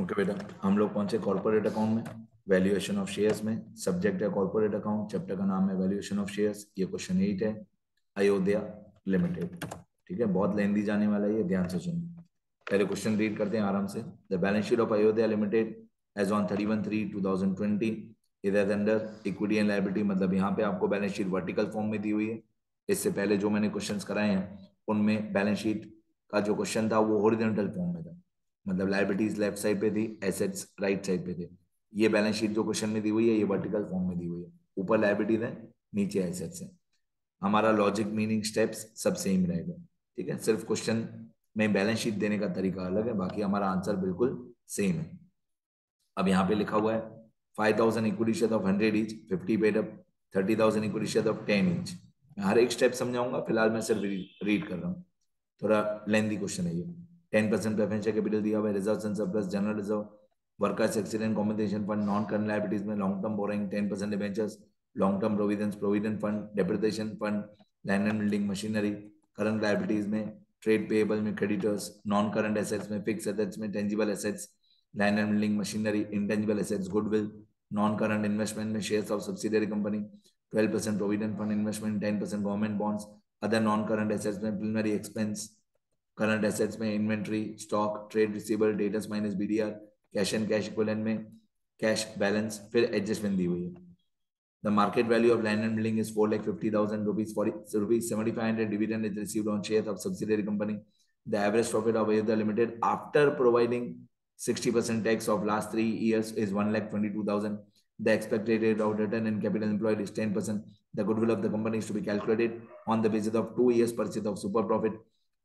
Okay बेटा, हम लोग पहुँचे कॉर्पोरेट अकाउंट में वैल्यूएशन ऑफ़ शेयर्स में सब्जेक्ट है कॉर्पोरेट अकाउंट चैप्टर का नाम है वैल्यूएशन ऑफ़ शेयर्स ये क्वेश्चन एट है, अयोध्या लिमिटेड ठीक है? बहुत लेंदी जाने वाला है ये, ध्यान से सुनो। पहले क्वेश्चन रीड करते हैं आराम से। The balance sheet of Ayodhya limited as on thirty one three two thousand twenty इधर अंडर इक्विटी एंड लाइबिलिटी मतलब यहाँ पे आपको बैलेंस शीट वर्टिकल फॉर्म में दी हुई है। इससे पहले जो मैंने क्वेश्चन कराए हैं, उनमें बैलेंस शीट का जो क्वेश्चन था, वो ओरिजेंटल फॉर्म में था। मतलब लाइबिलिटीज लेफ़्ट साइड पे थी एसेट्स राइट साइड पे थे। ये बैलेंस शीट जो क्वेश्चन में दी हुई है, ये वर्टिकल फॉर्म में दी हुई है। ऊपर लाइबिलिटीज है, नीचे एसेट्स है। हमारा लॉजिक मीनिंग स्टेप्स सब सेम रहेगा। ठीक है? सिर्फ़ क्वेश्चन में बैलेंस शीट देने का तरीका अलग है, बाकी हमारा आंसर बिल्कुल सेम है। अब यहाँ पे लिखा हुआ है five thousand equity share of hundred each fifty paid up thirty thousand equity share of ten each हर एक स्टेप समझाऊँगा, फ़िलहाल मैं सिर्फ़ रीड कर रहा हूँ। थोड़ा लेंदी क्वेश्चन है ये। टेन परसेंट प्रेफरेंशियल कैपिटल दिया हुआ है reserve and surplus general reserve workers accident compensation fund non current liabilities में long term borrowing ten percent debentures long term providence provident fund depreciation fund land and building machinery current liabilities में trade payable में creditors non current assets में fix assets में tangible assets land and building machinery intangible assets goodwill non current investment में shares of subsidiary company 12 percent provident fund investment 10 percent government bonds other non current assets में preliminary expense current assets में inventory stock trade receivable debts minus B D R cash and cash equivalent में cash balance फिर adjustment दी हुई है the market value of land and building is four lakh fifty thousand rupees for rupees seventy five hundred dividend is receive on share of subsidiary company the average profit of Ayodhya limited after providing sixty percent tax of last three years is one lakh twenty two thousand the expected rate of return in capital employed is 10%. The goodwill of the company is to be calculated on the basis of two years' purchase of super profit.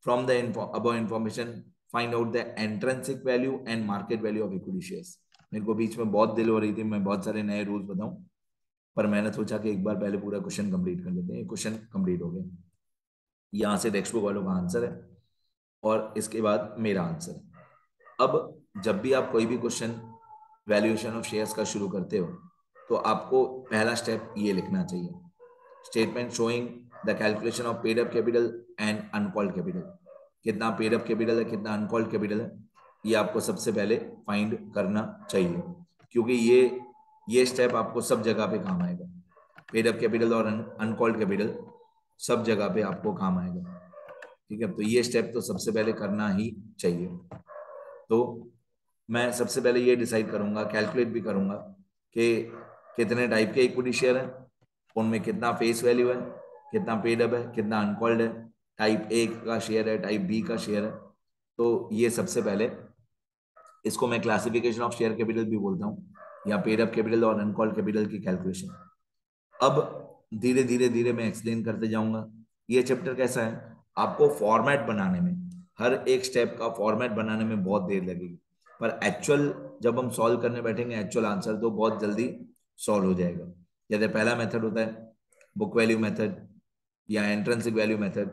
From the info above information, find out the intrinsic value and market value of equity shares. मेरे को बीच में बहुत दिल हो रही थी मैं बहुत सारे नए रूल्स बताऊँ पर मैंने सोचा कि एक बार पहले पूरा क्वेश्चन कंप्लीट कर लेते हैं। क्वेश्चन कंप्लीट हो गया यहाँ से टेक्स्ट बुक वालों का आंसर है और इसके बाद मेरा आंसर है। अब जब भी आप कोई भी क्वेश्चन वैल्यूएशन ऑफ़ शेयर्स का शुरू करते हो तो आपको पहला स्टेप ये लिखना चाहिए। Statement showing the calculation of paid up capital and uncalled capital कितना पेड अप कैपिटल है, कितना अनकॉल्ड कैपिटल है, ये आपको सबसे पहले फाइंड करना चाहिए। क्योंकि ये ये स्टेप आपको सब जगह पे काम आएगा। पेड अप कैपिटल और अनकॉल्ड कैपिटल सब जगह पे आपको काम आएगा। ठीक है तो ये स्टेप तो सबसे पहले करना ही चाहिए। तो मैं सबसे पहले ये डिसाइड करूँगा कैलकुलेट भी करूँगा कि कितने टाइप के इक्विटी शेयर है उनमें कितना फेस वैल्यू है, कितना पेड अप है, कितना अनकॉल्ड है टाइप ए का शेयर है टाइप बी का शेयर है। तो ये सबसे पहले, इसको मैं क्लासिफिकेशन ऑफ़ शेयर कैपिटल भी बोलता हूँ, या पेड अप कैपिटल और अनकॉल्ड कैपिटल की कैलकुलेशन अब धीरे धीरे धीरे मैं एक्सप्लेन करते जाऊँगा, ये चैप्टर कैसा है? आपको फॉर्मेट बनाने में, हर एक स्टेप का फॉर्मेट बनाने में बहुत देर लगेगी। पर एक्चुअल जब हम सॉल्व करने बैठेंगे एक्चुअल आंसर तो बहुत जल्दी सॉल्व हो जाएगा। जैसे पहला मेथड होता है बुक वैल्यू मेथड या एंट्रेंसिक वैल्यू मेथड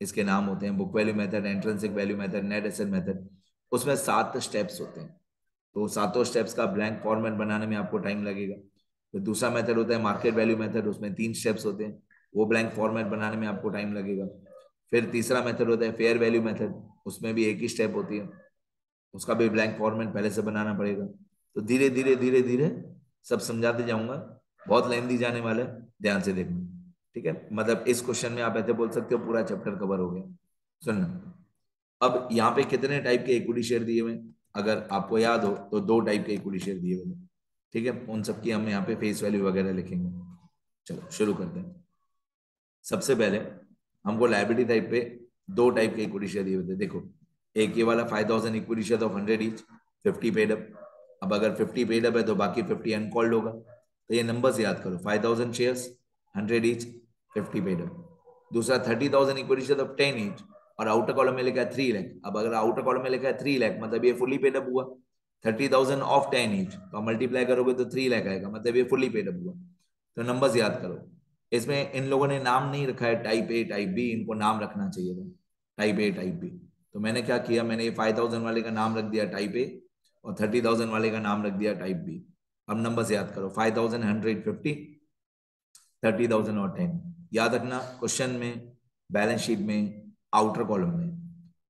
इसके नाम होते हैं book value method intrinsic value method net asset method उसमें सात स्टेप्स होते हैं। तो सातों स्टेप्स का ब्लैंक फॉर्मेट बनाने में आपको टाइम लगेगा। तो दूसरा मेथड होता है मार्केट वैल्यू मेथड उसमें तीन स्टेप्स होते हैं, वो ब्लैंक फॉर्मेट बनाने में आपको टाइम लगेगा। फिर तीसरा मेथड होता है फेयर वैल्यू मेथड उसमें भी एक ही स्टेप होती है, उसका भी ब्लैंक फॉर्मेट पहले से बनाना पड़ेगा। तो धीरे धीरे धीरे धीरे सब समझाते जाऊँगा। बहुत लाइन दी जाने वाले ध्यान से देखना, ठीक है? मतलब इस क्वेश्चन में आप ऐसे बोल सकते हो, पूरा चैप्टर कवर हो गया, सुनना। अब यहाँ पे कितने टाइप के इक्विटी शेयर दिए हुए अगर आपको याद हो तो दो टाइप के इक्विटी शेयर दिए हुए ठीक है? उन सबकी हम यहाँ पे फेस वैल्यू वगैरह लिखेंगे। चलो, शुरू करते हैं। सबसे पहले, हमको लाइबिलिटी टाइप पे दो टाइप के इक्विटी शेयर दिए हुए थे। देखो, एक ये वाला five thousand equity share of hundred each fifty paid up अब अगर फिफ्टी पेड अप है तो बाकी फिफ्टी अनकॉल्ड होगा। तो ये नंबर्स याद करो five thousand share hundred each fifty paid दूसरा thirty thousand equity share of ten each और आउटर कॉलम में लिखा है थ्री लैख अब अगर आउटर कॉलम में लिखा है थ्री लैख मतलब ये फुली पेड अप हुआ। Thirty thousand of ten each तो मल्टीप्लाई करोगे तो थ्री लैख आएगा मतलब ये फुली पेड अप हुआ। तो नंबर्स याद करो। इसमें इन लोगों ने नाम नहीं रखा है टाइप ए टाइप बी इनको नाम रखना चाहिए था। टाइप ए टाइप बी तो मैंने क्या किया, मैंने ये फाइव थाउज़ेंड वाले का नाम रख दिया टाइप ए और थर्टी थाउज़ेंड वाले का नाम रख दिया टाइप बी अब नंबर्स याद करो five thousand hundred fifty thirty thousand और टेन याद रखना क्वेश्चन में बैलेंस शीट में आउटर कॉलम में.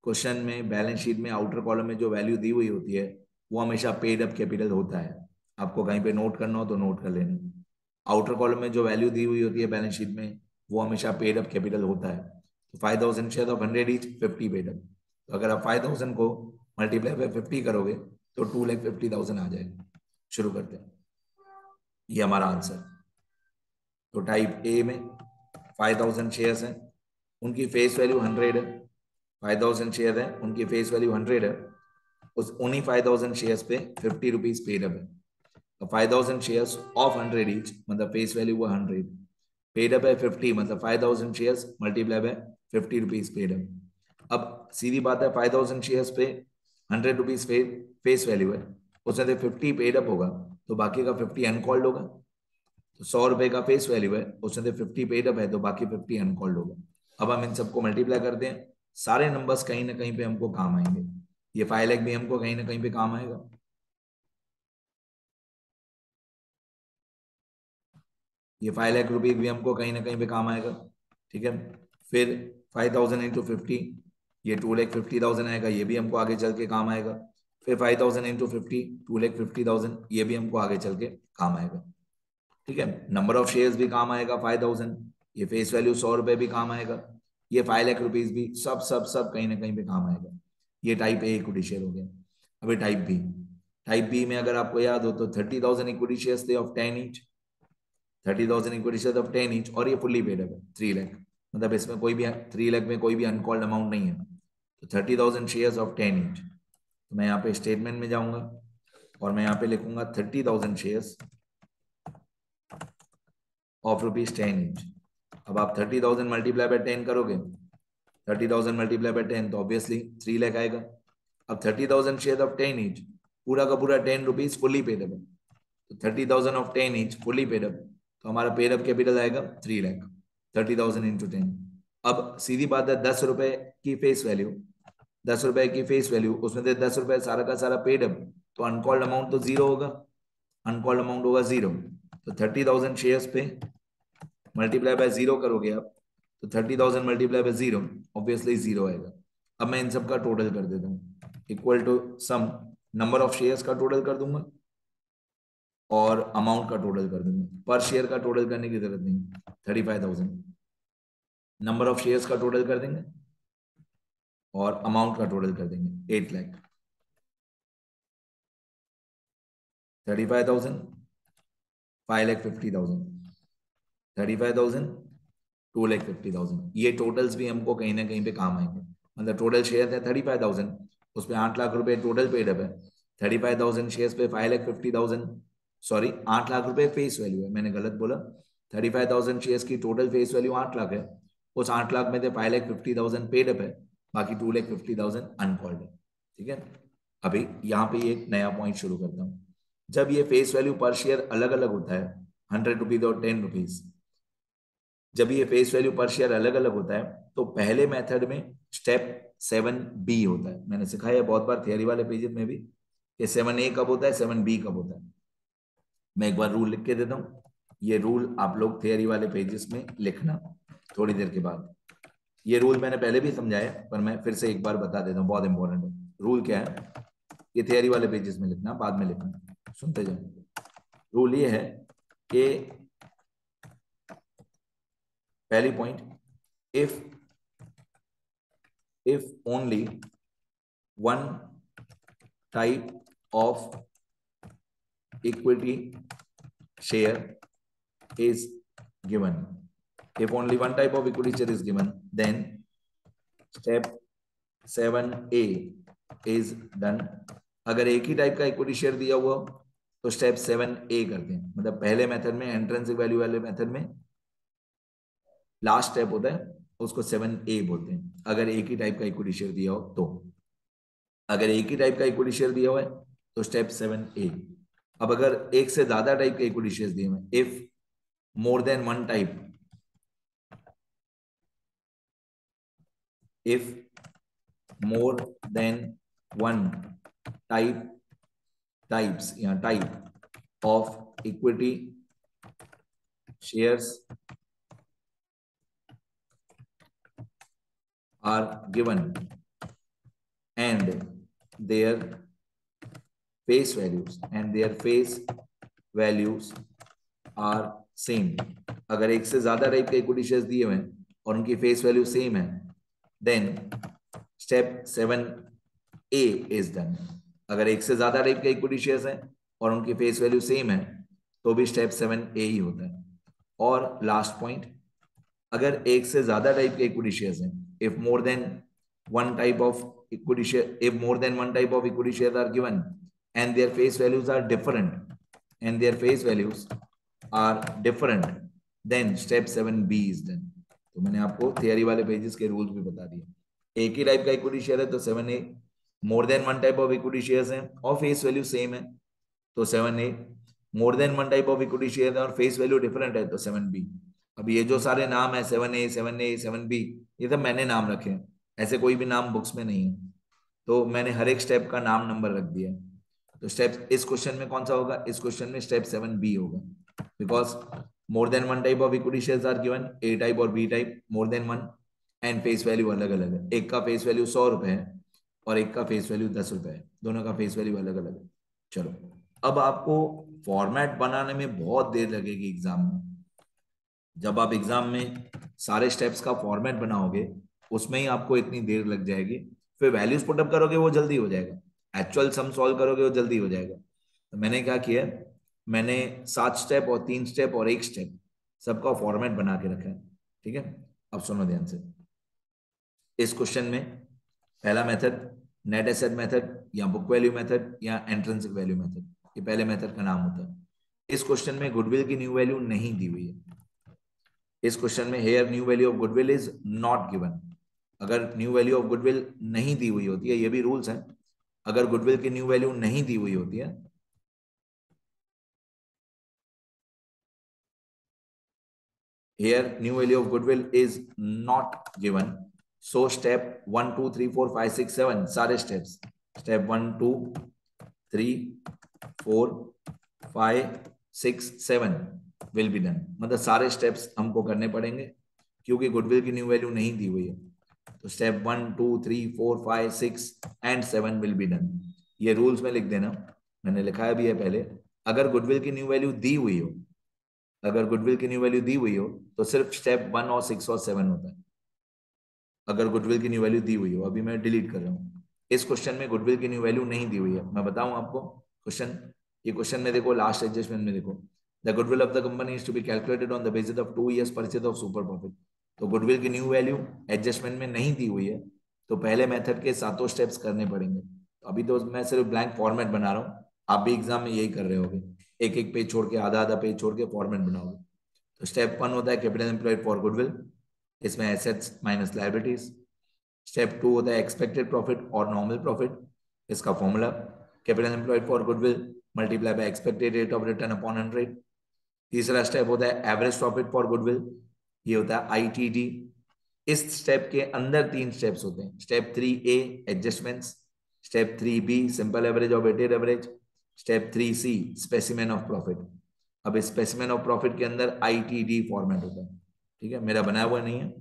क्वेश्चन में बैलेंस शीट में आउटर कॉलम में जो वैल्यू दी हुई होती है, वो हमेशा पेड अप कैपिटल होता है. आपको कहीं पे नोट करना हो तो नोट कर लेना. आउटर कॉलम में जो वैल्यू दी हुई होती है बैलेंस शीट में, वो हमेशा पेड अप कैपिटल होता है. तो five thousand share of hundred each fifty paid up तो अगर आप फाइव थाउज़ेंड को मल्टीप्लाई बाय फिफ्टी करोगे तो टू लैख फिफ्टी थाउज़ेंड आ जाएगा. शुरू करते हैं. ये हमारा आंसर। तो टाइप ए में फाइव थाउज़ेंड शेयर है, उनकी फेस वैल्यू हंड्रेड है फाइव थाउज़ेंड शेयर है, उनकी फेस वैल्यू हंड्रेड है, उस उन्हीं फाइव थाउज़ेंड शेयर पे फिफ्टी रुपीज़ पेड अप है। Five thousand share of hundred each मतलब फेस वैल्यू वो हंड्रेड पेड अप है फिफ्टी मतलब five thousand share multiply by fifty rupees paid up अब सीधी बात है फाइव थाउज़ेंड शेयर पे हंड्रेड रुपीज़ फेस वैल्यू है, उसमें से फिफ्टी पेड अप होगा। तो बाकी का फिफ्टी अनकॉल्ड होगा। तो सौ रुपए का फेस वैल्यू है उसमें से फिफ्टी पेड अप है तो बाकी फिफ्टी अनकॉल्ड होगा। अब हम इन सबको मल्टीप्लाई करते हैं सारे नंबर्स कहीं ना कहीं पे हमको काम आएँगे। ये फाइव लैख भी हमको कहीं ना कहीं पे काम आएगा। ये फाइव लाख रुपीज़ भी हमको कहीं ना कहीं पे काम आएगा, ठीक है? फिर फाइव थाउज़ेंड इंटू फिफ्टी ये टू लैख फिफ्टी थाउज़ेंड आएगा, ये भी हमको आगे चल के काम आएगा। फिर five thousand into fifty two lakh fifty thousand ये भी हमको आगे चल के काम आएगा। ठीक है? नंबर ऑफ़ शेयर्स भी काम आएगा फाइव थाउज़ेंड ये फेस वैल्यू सौ रुपए भी काम आएगा, ये फाइव लाख रुपीज़ भी सब सब सब कहीं ना कहीं पे काम आएगा। ये टाइप ए इक्विटी शेयर हो गया। अभी टाइप बी टाइप बी में अगर आपको याद हो तो थर्टी थाउज़ेंड इक्विटी शेयर थे of ten each thirty thousand equity share of ten each और ये फुल्ली पेड है थ्री लैख मतलब इसमें कोई भी थ्री लैख में कोई भी अनकॉल्ड अमाउंट नहीं है। तो thirty thousand share of ten each तो मैं यहाँ पे स्टेटमेंट में जाऊँगा और मैं यहाँ पे लिखूँगा thirty thousand share of rupees ten each अब आप thirty thousand multiply by ten करोगे thirty thousand multiply by ten तो ऑब्वियसली थ्री लैख आएगा। अब thirty thousand share of ten each पूरा का पूरा ten rupees fully paid up तो thirty thousand of ten each fully paid up तो हमारा पेड अप कैपिटल आएगा three lakh thirty thousand into ten अब सीधी बात है दस रुपए की फेस वैल्यू दस रुपए की फेस वैल्यू उसमें से दस रुपए सारा का सारा पेड अप तो अनकॉल्ड अमाउंट तो ज़ीरो होगा। अनकॉल्ड अमाउंट होगा ज़ीरो तो थर्टी थाउज़ेंड शेयर पे मल्टीप्लाई बाय ज़ीरो करोगे आप तो thirty thousand multiply by zero obviously zero आएगा। अब मैं इन सब का टोटल कर देता हूँ। Equal to some number of shares का टोटल कर दूँगा और अमाउंट का टोटल कर दूँगा। पर शेयर का टोटल करने की ज़रूरत नहीं thirty five thousand number of shares का टोटल कर देंगे। और अमाउंट का टोटल कर देंगे eight lakh thirty five thousand five lakh fifty thousand thirty five thousand two lakh fifty thousand ये टोटल्स भी हमको कहीं ना कहीं पे काम आएँगे। मतलब टोटल शेयर है थर्टी फाइव थाउज़ेंड उस पर आठ लाख रुपए टोटल पेडअप है। थर्टी फाइव थाउज़ेंड शेयर पे five lakh fifty thousand sorry आठ लाख रुपए फेस वैल्यू है। मैंने गलत बोला? थर्टी फाइव थाउज़ेंड शेयर की टोटल फेस वैल्यू आठ लाख है। उस आठ लाख में से five lakh fifty thousand paid है। बाकी two lakh fifty thousand uncalled है, ठीक है? अभी यहाँ पे एक नया पॉइंट शुरू करता हूँ। जब ये फेस वैल्यू पर शेयर अलग अलग होता है हंड्रेड रुपीज़ और टेन रुपीज़ जब ये फेस वैल्यू पर शेयर अलग अलग होता है तो पहले मेथड में स्टेप सेवन बी होता है। मैंने सिखाया बहुत बार थियरी वाले पेजेस में भी, कि सेवन ए कब होता है सेवन बी कब होता है। मैं एक बार रूल लिख के देता हूँ। ये रूल आप लोग थियरी वाले पेजेस में लिखना थोड़ी देर के बाद। ये रूल मैंने पहले भी समझाया पर मैं फिर से एक बार बता देता हूँ, बहुत इंपॉर्टेंट है। रूल क्या है? ये थियरी वाले पेजेस में लिखना, बाद में लिखना। सुनते जाओ। रूल ये है कि पहली point if if only one type of equity share is given if only one type of equity share is given then step 7a is done. अगर एक ही टाइप का इक्विटी शेयर दिया हुआ तो स्टेप सेवन ए करते हैं। मतलब पहले मेथड में एंट्रेंस वैल्यू वाले मेथड में लास्ट स्टेप होता है, उसको सेवन ए बोलते हैं। अगर एक ही टाइप का इक्विटी शेयर दिया हो तो। अगर एक ही टाइप का इक्विटी शेयर दिया हुआ है तो स्टेप सेवन ए अब अगर एक से ज़्यादा टाइप के इक्विटी शेयर दिए हुए if more than one type if more than one type types या type of equity shares are given and their face values and their face values are same अगर एक से ज़्यादा टाइप इक्विटी शेयर्स दिए हुए हैं और उनकी फेस वैल्यू सेम है then step seven A is done अगर एक से ज़्यादा टाइप के इक्विटी शेयर्स हैं और उनकी फेस वैल्यू सेम है तो भी स्टेप सेवन ए ही होता है और लास्ट पॉइंट अगर एक से ज़्यादा टाइप के इक्विटी शेयर्स हैं if more than one type of equity share if more than one type of equity shares are given and their face values are different and their face values are different then step 7b is done तो मैंने आपको theory वाले pages के rules भी बता दिए। एक ही टाइप का इक्विटी शेयर है तो seven A more than one type of equity shares हैं, और फेस वैल्यू सेम है तो seven A more than one type of equity share है, और फेस वैल्यू डिफरेंट है तो सेवन बी अब ये जो सारे नाम है seven A seven A seven B ये सब मैंने नाम रखे हैं। ऐसे कोई भी नाम बुक्स में नहीं है। तो मैंने हर एक स्टेप का नाम नंबर रख दिया तो स्टेप इस क्वेश्चन में कौन सा होगा? इस क्वेश्चन में स्टेप सेवन बी होगा। Because more than one type of equity shares are given A type और B type more than one and face value अलग अलग है। एक का फेस वैल्यू सौ रुपए है और एक का फेस वैल्यू दस रुपए है। दोनों का फेस वैल्यू अलग अलग है। चलो, अब आपको फॉर्मेट बनाने में बहुत देर लगेगी एग्ज़ाम में। जब आप एग्ज़ाम में सारे स्टेप्स का फॉर्मेट बनाओगे, उसमें ही आपको इतनी देर लग जाएगी। फिर वैल्यूज़ पुटअप करोगे, वो जल्दी हो जाएगा। एक्चुअल सम सॉल्व करोगे, वो जल्दी हो जाएगा। तो मैंने क्या किया मैंने सात स्टेप और तीन स्टेप और एक स्टेप सबका फॉर्मेट बना के रखा है, ठीक है? अब सुनो ध्यान से। इस क्वेश्चन में पहला मेथड नेट एसेट मेथड या बुक वैल्यू मेथड या एंट्रेंसिक वैल्यू मेथड ये पहले मेथड का नाम होता है। इस क्वेश्चन में गुडविल की न्यू वैल्यू नहीं दी हुई है। इस क्वेश्चन में here new value of goodwill is not given अगर न्यू वैल्यू ऑफ़ गुडविल नहीं दी हुई होती है, ये भी रूल्स हैं। अगर गुडविल की न्यू वैल्यू नहीं दी हुई होती है here, new value of goodwill is not given. So, step 1 2 3 4 5 6 7 सारे steps. Step 1 2 3 4 5 6 7 will be done. मतलब सारे steps हमको करने पड़ेंगे, क्योंकि गुडविल की न्यू वैल्यू नहीं दी हुई है। तो step one two three four five six and seven will be done ये रूल्स में लिख देना। मैंने लिखाया भी है पहले। अगर गुडविल की न्यू वैल्यू दी हुई हो अगर गुडविल की न्यू वैल्यू दी हुई हो तो सिर्फ़ स्टेप वन और सिक्स और सेवन होता है। अगर गुडविल की न्यू वैल्यू दी हुई हो, अभी मैं डिलीट कर रहा हूँ। इस क्वेश्चन में गुडविल की न्यू वैल्यू नहीं दी हुई है। मैं बताऊँ आपको, क्वेश्चन, ये क्वेश्चन में देखो लास्ट एडजस्टमेंट में देखो। The goodwill of the company is to be calculated on the basis of two years purchase of super profit तो गुडविल की न्यू वैल्यू एडजस्टमेंट में नहीं दी हुई है। तो पहले मेथड के सातों स्टेप्स करने पड़ेंगे। तो अभी तो मैं सिर्फ़ ब्लैंक फॉर्मेट बना रहा हूँ। आप भी एग्ज़ाम में यही कर रहे होगे। एक एक पेज छोड़ के, आधा आधा पेज छोड़ के फॉर्मेट बनाओगे। तो स्टेप वन होता है कैपिटल एम्प्लॉयड फॉर गुडविल इसमें assets minus liabilities step two होता है एक्सपेक्टेड प्रॉफिट और नॉर्मल प्रॉफिट इसका formula capital employed for goodwill multiply by expected rate of return upon hundred तीसरा स्टेप होता है एवरेज प्रॉफिट फॉर गुडविल ये होता है आईटीडी इस स्टेप के अंदर तीन स्टेप्स होते हैं। Step three A adjustments step three B simple average और weighted average step three C specimen of profit अब स्पेसिमेन ऑफ़ प्रॉफिट के अंदर आईटीडी फॉर्मेट होता है। ठीक है? मेरा बनाया हुआ नहीं है।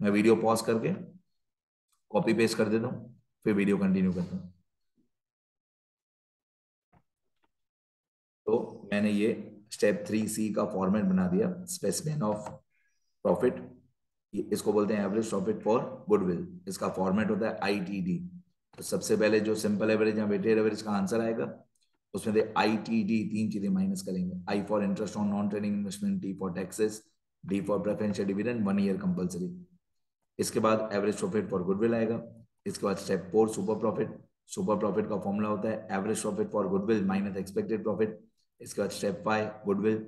मैं वीडियो पॉज करके कॉपी पेस्ट कर देता हूँ, फिर वीडियो कंटिन्यू करता हूँ। तो मैंने ये स्टेप थ्री सी का फॉर्मेट बना दिया। स्पेसिमेन ऑफ़ प्रॉफिट इसको बोलते हैं एवरेज प्रॉफिट फॉर गुडविल इसका फॉर्मेट होता है आईटीडी तो सबसे पहले जो सिंपल एवरेज या वेटेड एवरेज का आंसर आएगा। उसमें से आईटीडी तीन चीज़ें माइनस करेंगे। I for interest on non trading investment T for taxes D for preferential dividend one year compulsory इसके बाद एवरेज प्रॉफिट फॉर गुडविल आएगा। इसके बाद step four super profit super profit का फॉर्मूला होता है average profit for goodwill minus expected profit इसके बाद step five goodwill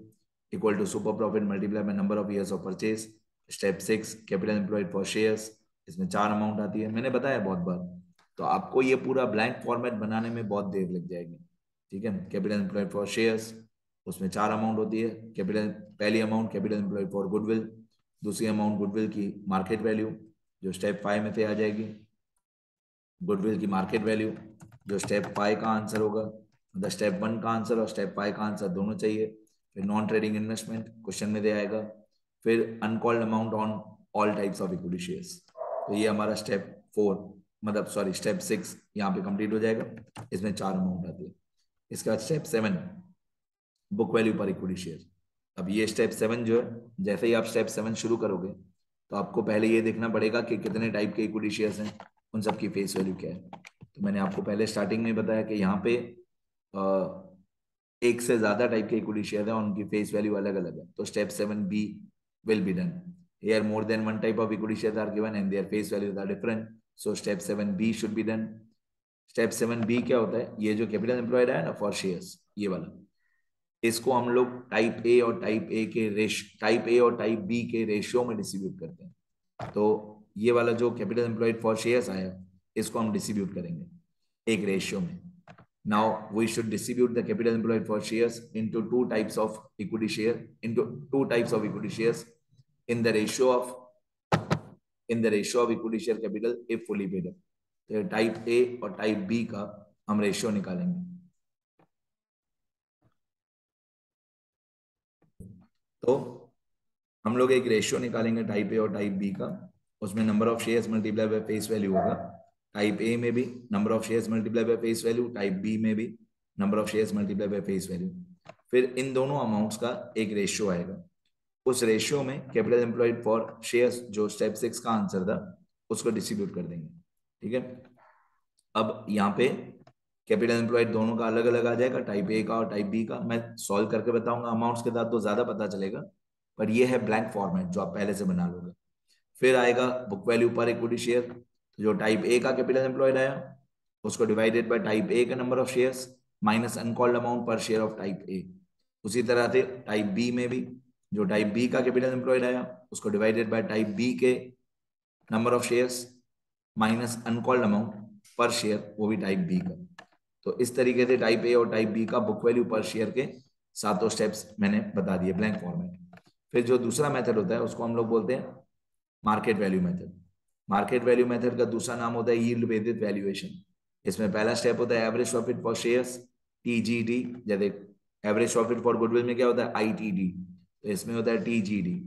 equal to super profit multiply by number of years of purchase. Step six capital employed for shares इसमें चार amount आती है। मैंने बताया बहुत बार। तो आपको ये पूरा ब्लैंक फॉर्मेट बनाने में बहुत देर लग जाएगी। ठीक है? कैपिटल एम्प्लॉयड फॉर शेयर्स उसमें चार अमाउंट होती है। कैपिटल पहली amount capital employed for goodwill दूसरी अमाउंट गुडविल की मार्केट वैल्यू जो स्टेप फाइव में से आ जाएगी। गुडविल की मार्केट वैल्यू जो स्टेप फाइव का आंसर होगा। मतलब स्टेप वन का आंसर और स्टेप फाइव का आंसर दोनों चाहिए। फिर नॉन ट्रेडिंग इन्वेस्टमेंट क्वेश्चन में दे आएगा। फिर uncalled amount on all types of equity shares तो ये हमारा स्टेप फोर मतलब सॉरी स्टेप सिक्स यहाँ पे कंप्लीट हो जाएगा। इसमें चार अमाउंट आती है। इसके बाद step seven book value per equity share अब ये स्टेप सेवन जो है, जैसे ही आप स्टेप सेवन शुरू करोगे तो आपको पहले ये देखना पड़ेगा कि कितने टाइप के इक्विटी शेयर्स हैं, उन सब की फेस वैल्यू क्या है। तो मैंने आपको पहले स्टार्टिंग में बताया कि यहाँ पे एक से ज़्यादा टाइप के इक्विटी शेयर है, उनकी फेस वैल्यू अलग अलग है। तो step seven B will be done here more than one type of equity shares are given and their face values are different. So step 7b should be done. Step seven B क्या होता है? ये जो capital employed है ना for shares ये वाला। इसको हम लोग टाइप ए और टाइप ए के रेश टाइप ए और टाइप बी के रेशियो में डिस्ट्रीब्यूट करते हैं। तो ये वाला जो कैपिटल एम्प्लॉयड फॉर शेयर्स आया, इसको हम डिस्ट्रीब्यूट करेंगे एक रेशियो में। Now we should distribute the capital employed for shares into two types of equity share into two types of equity shares in the ratio of in the ratio of equity share capital if fully paid up तो type A और type B का हम ratio निकालेंगे। तो हम लोग एक ratio निकालेंगे टाइप ए और टाइप बी का, उसमें number of shares multiply by face value होगा। टाइप ए में भी number of shares multiply by face value type B में भी number of shares multiply by face value फिर इन दोनों अमाउंट्स का एक रेशियो आएगा। उस रेशियो में कैपिटल एम्प्लॉयड फॉर शेयर्स जो स्टेप सिक्स का आंसर था, उसको डिस्ट्रीब्यूट कर देंगे। ठीक है? अब यहाँ पे कैपिटल एम्प्लॉयड दोनों का अलग अलग आ जाएगा टाइप ए का और टाइप बी का। मैं सॉल्व करके बताऊँगा अमाउंट्स के साथ तो ज़्यादा पता चलेगा पर ये है ब्लैंक फॉर्मेट जो आप पहले से बना लोगे। फिर आएगा book value per equity share जो टाइप ए का कैपिटल एम्प्लॉयड आया, उसको डिवाइडेड बाय टाइप ए का number of share minus uncalled amount per share of type A उसी तरह से टाइप बी में भी, जो टाइप बी का कैपिटल एम्प्लॉयड आया, उसको डिवाइडेड बाय टाइप बी के number of shares minus uncalled amount per share वो भी टाइप बी का। तो इस तरीके से टाइप ए और टाइप बी का बुक वैल्यू पर शेयर के सातों स्टेप्स मैंने बता दिए ब्लैंक फॉर्मेट फिर जो दूसरा मेथड होता है, उसको हम लोग बोलते हैं market value method market value method का दूसरा नाम होता है बेसिस वैल्यूएशन इसमें पहला स्टेप होता है average profit for shares TGD जैसे एवरेज प्रॉफिट फॉर गुडविल में क्या होता है? आईटीडी तो इसमें होता है TGD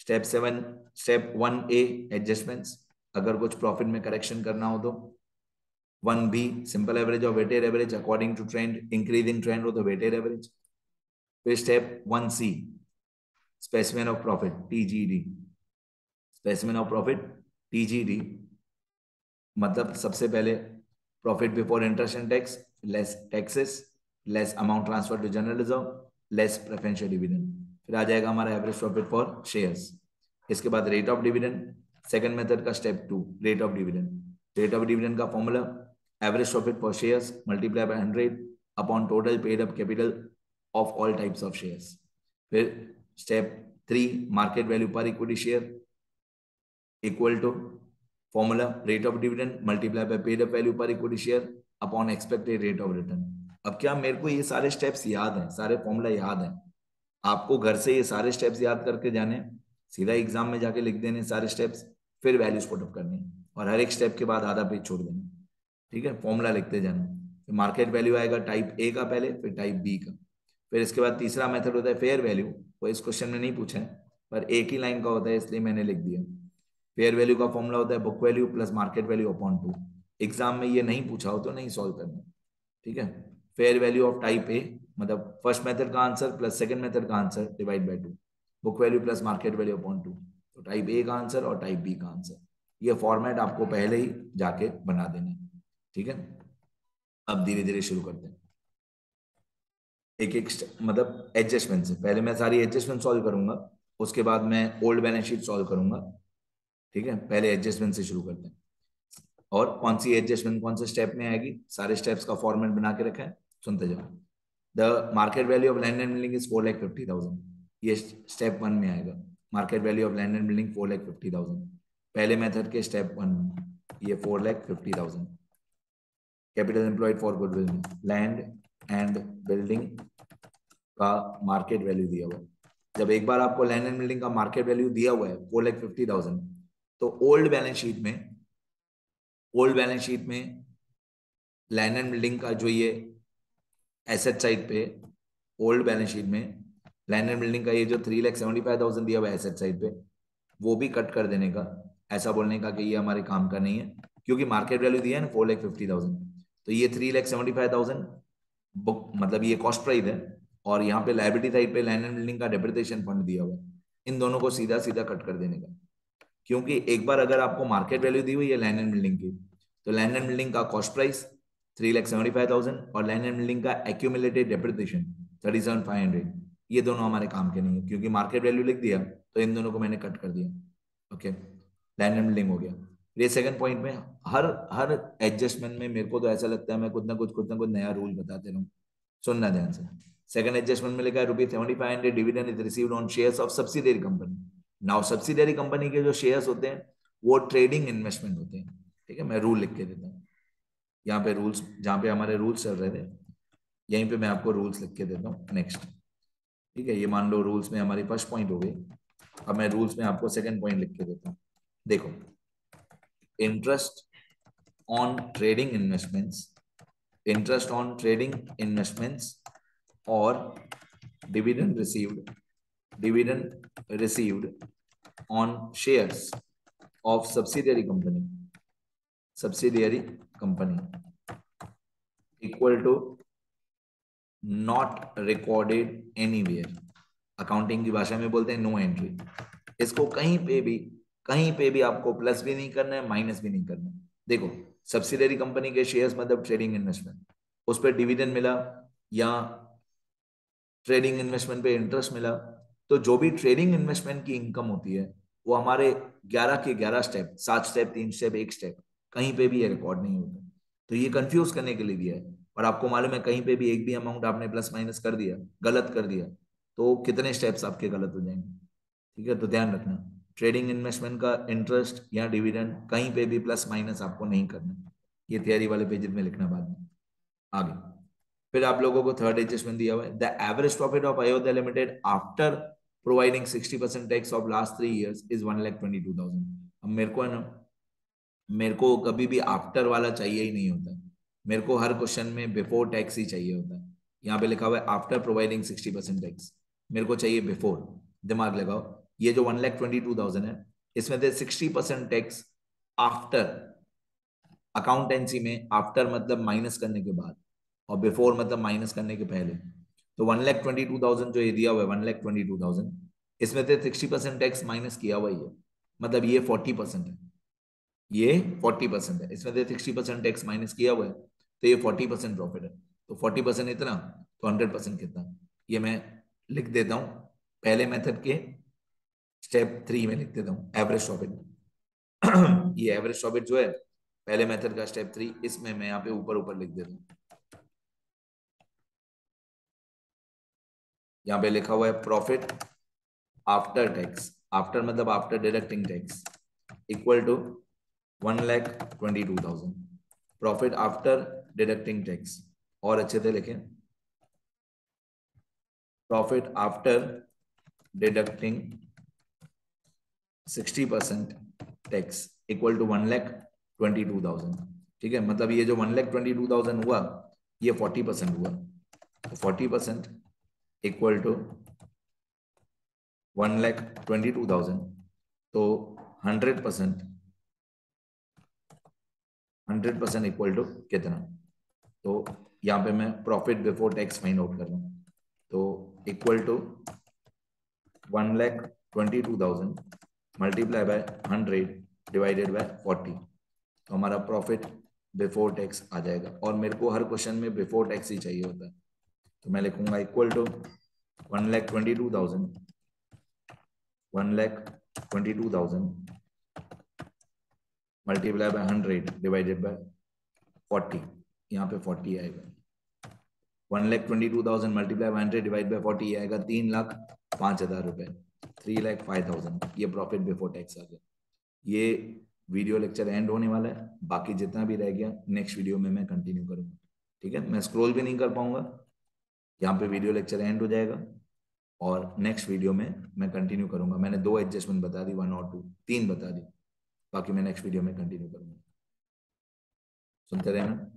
step seven step one A adjustments अगर कुछ प्रॉफिट में करेक्शन करना हो तो। वन बी सिंपल एवरेज और weighted average according to trend increasing trend हो तो वेटेड एवरेज फिर step one C specimen of profit TGD specimen of profit TGD मतलब सबसे पहले profit before interest and tax less taxes less amount transfer to general reserve less preferential dividend फिर आ जाएगा हमारा एवरेज प्रॉफिट फॉर शेयर्स इसके बाद rate of dividend second method का step two rate of dividend rate of dividend का formula average profit for shares multiply by hundred upon total paid up capital of all types of shares फिर step three market value per equity share equal to formula, rate of dividend multiplied by paid up value per equity share upon expected rate of return. अब क्या मेरे को ये सारे steps याद हैं? सारे फॉर्मूला याद हैं? आपको घर से ये सारे स्टेप्स याद करके जाने सीधा एग्ज़ाम में जाके लिख देने सारे स्टेप्स फिर वैल्यूज़ पुटअप करनी और हर एक स्टेप के बाद आधा पेज छोड़ देना। ठीक है? फॉर्मूला लिखते जाना। फिर मार्केट वैल्यू आएगा टाइप ए का पहले, फिर टाइप बी का। फिर इसके बाद तीसरा मेथड होता है फेयर वैल्यू वो इस क्वेश्चन में नहीं पूछा है, पर एक ही लाइन का होता है, इसलिए मैंने लिख दिया। फेयर वैल्यू का फॉर्मूला होता है book value plus market value upon two exam में ये नहीं पूछा हो तो नहीं सॉल्व करना। ठीक है? Fair value of type A मतलब फ़र्स्ट मेथड का आंसर प्लस सेकंड मेथड का answer divide by two book value plus market value upon two तो टाइप ए का आंसर और टाइप बी का आंसर ये फॉर्मेट आपको पहले ही जाके बना देने ठीक है? अब धीरे धीरे शुरू करते हैं। एक एक मतलब एडजस्टमेंट से। पहले मैं सारी एडजस्टमेंट सॉल्व करूँगा, उसके बाद मैं ओल्ड बैलेंस शीट सॉल्व करूँगा। ठीक है? पहले एडजस्टमेंट से शुरू करते हैं। और कौन सी एडजस्टमेंट कौन से स्टेप में आएगी? सारे स्टेप्स का फॉर्मेट बना के रखा। है सुनते जाओ। The market value of land and building is four lakh fifty thousand ये स्टेप वन में आएगा। Market value of land and building four lakh fifty thousand पहले मेथड के स्टेप वन में, ये four lakh fifty thousand capital employed for goodwill में। Land and building का market value दिया हुआ। जब एक बार आपको लैंड एंड बिल्डिंग का मार्केट वैल्यू दिया हुआ है फोर लैख फिफ्टी थाउज़ेंड तो ओल्ड बैलेंस शीट में ओल्ड बैलेंस शीट में लैंड एंड बिल्डिंग का जो ये एसेट साइड पे ओल्ड बैलेंस शीट में लैंड एंड बिल्डिंग का ये जो three lakh seventy five thousand दिया हुआ एसेट साइड पे, वो भी कट कर देने का, ऐसा बोलने का कि ये हमारे काम का नहीं है, क्योंकि मार्केट वैल्यू दिया है ना फोर लैख फिफ्टी थाउज़ेंड तो ये three lakh seventy five thousand book मतलब ये कॉस्ट प्राइस है, और यहाँ पे लाइबिलिटी साइड पे लैंड एंड बिल्डिंग का डेप्रिटेशन फंड दिया हुआ है। इन दोनों को सीधा सीधा कट कर देने का। क्योंकि एक बार अगर आपको मार्केट वैल्यू दी हुई है लैंड एंड बिल्डिंग की तो लैंड एंड बिल्डिंग का cost price three lakh seventy five thousand और लैंड एंड बिल्डिंग का accumulated depreciation thirty seven five hundred ये दोनों हमारे काम के नहीं है, क्योंकि मार्केट वैल्यू लिख दिया तो इन दोनों को मैंने कट कर दिया ओके लैंड एंड बिल्डिंग हो गया। ये सेकंड पॉइंट में, हर हर एडजस्टमेंट में मेरे को तो ऐसा लगता है, मैं कुछ ना कुछ कुछ ना कुछ नया रूल बताते रहूँ। सुनना ध्यान से। सेकंड एडजस्टमेंट में लिखा है rupees seventy five hundred dividend is received on shares of subsidiary company now subsidiary company के जो शेयर्स होते हैं, वो ट्रेडिंग इन्वेस्टमेंट होते हैं, ठीक है? मैं रूल लिख के देता हूँ। यहाँ पे रूल्स जहाँ पे हमारे रूल्स चल रहे थे, यहीं पे मैं आपको रूल्स लिख के देता हूँ। नेक्स्ट ठीक है, ये मान लो रूल्स में हमारी फ़र्स्ट पॉइंट हो गई। अब मैं रूल्स में आपको सेकंड पॉइंट लिख के देता हूँ। देखो interest on trading investments interest on trading investments और dividend received dividend received on shares of subsidiary company subsidiary company equal to not recorded anywhere accounting की भाषा में बोलते हैं नो एंट्री इसको कहीं पे भी, कहीं पे भी आपको प्लस भी नहीं करना है माइनस भी नहीं करना है. देखो सब्सिडरी कंपनी के शेयर्स मतलब ट्रेडिंग इन्वेस्टमेंट उस पर डिविडेंड मिला या ट्रेडिंग इन्वेस्टमेंट पे इंटरेस्ट मिला तो जो भी ट्रेडिंग इन्वेस्टमेंट की इनकम होती है, वो हमारे 11 के 11 स्टेप सात स्टेप तीन स्टेप एक स्टेप कहीं पे भी ये रिकॉर्ड नहीं होता. तो ये कंफ्यूज करने के लिए दिया है. और आपको मालूम है कहीं पे भी एक भी अमाउंट आपने प्लस माइनस कर दिया, गलत कर दिया तो कितने स्टेप्स आपके गलत हो जाएँगे? ठीक है तो ध्यान रखना। ट्रेडिंग इन्वेस्टमेंट का इंटरेस्ट या डिविडेंड कहीं पे भी प्लस माइनस आपको नहीं करना। ये तैयारी वाले पेजेस में लिखना बाद में। आगे। फिर आप लोगों को थर्ड एडजस्टमेंट दिया हुआ है। The average profit of Ayodhya limited after providing sixty percent tax of last three years is one lakh twenty two thousand अब मेरे को है ना, मेरे को कभी भी आफ्टर वाला चाहिए ही नहीं होता। मेरे को हर क्वेश्चन में बिफोर टैक्स ही चाहिए होता है। यहाँ पे लिखा हुआ है after providing sixty percent tax मेरे को चाहिए बिफोर दिमाग लगाओ। ये जो one lakh twenty two thousand है, इसमें से sixty percent tax after accountancy में आफ्टर मतलब माइनस करने के बाद और बिफोर मतलब माइनस करने के पहले। तो one lakh twenty two thousand जो ये दिया हुआ है one lakh twenty two thousand इसमें से सिक्सटी परसेंट टैक्स माइनस किया हुआ है मतलब ये फोर्टी परसेंट है। ये फोर्टी परसेंट है। इसमें से सिक्सटी परसेंट टैक्स माइनस किया हुआ है। तो ये फोर्टी परसेंट प्रॉफिट है। तो फोर्टी परसेंट इतना तो हंड्रेड परसेंट कितना? ये मैं लिख देता हूँ। पहले मेथड के स्टेप थ्री में लिख देता हूँ एवरेज प्रॉफिट ये एवरेज प्रॉफिट जो है, पहले मेथड का स्टेप थ्री इसमें मैं यहाँ पे ऊपर ऊपर लिख देता हूँ। यहाँ पे लिखा हुआ है प्रॉफिट आफ्टर टैक्स आफ्टर मतलब after deducting tax equal to one lakh twenty two thousand profit after deducting tax और अच्छे से लिखें profit after deducting sixty percent tax equal to one lakh twenty two thousand ठीक है? मतलब ये जो one lakh twenty two thousand हुआ, ये फोर्टी परसेंट हुआ। Forty percent equal to one lakh twenty two thousand तो hundred percent hundred percent equal to कितना? तो यहाँ पे मैं profit before tax find out कर हूँ। तो equal to one lakh twenty two thousand multiply by hundred divided by forty तो हमारा प्रॉफिट बिफोर टैक्स आ जाएगा। और मेरे को हर क्वेश्चन में बिफोर टैक्स ही चाहिए होता है। तो मैं लिखूँगा equal to one lakh twenty two thousand one lakh twenty two thousand multiply by hundred divided by forty यहाँ पे फोर्टी आएगा। One lakh twenty two thousand multiply by hundred divide by forty आएगा तीन लाख पाँच हज़ार रुपए। थ्री लैख फाइव थाउज़ेंड ये profit before tax आ गया। ये वीडियो लेक्चर एंड होने वाला है। बाकी जितना भी रह गया नेक्स्ट वीडियो में मैं कंटिन्यू करूँगा। ठीक है? मैं स्क्रोल भी नहीं कर पाऊँगा। यहाँ पे वीडियो लेक्चर एंड हो जाएगा। और नेक्स्ट वीडियो में मैं कंटिन्यू करूँगा। मैंने दो एडजस्टमेंट बता दी वन और टू तीन बता दी। बाकी मैं नेक्स्ट वीडियो में कंटिन्यू करूँगा। सुनते रहना